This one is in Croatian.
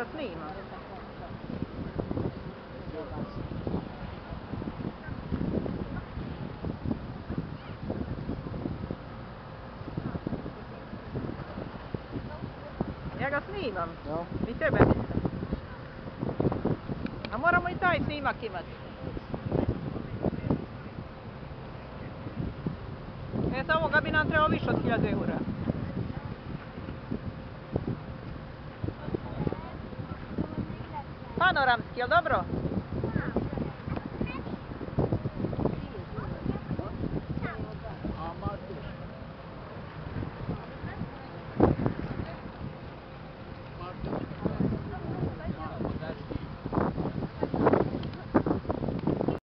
ga snimam. Ja ga snimam. Ja. I tebe mislim. A moramo i taj snimak imati. E, za ovoga bi nam trebalo više od 1000 eura. rano, ramskie dobro.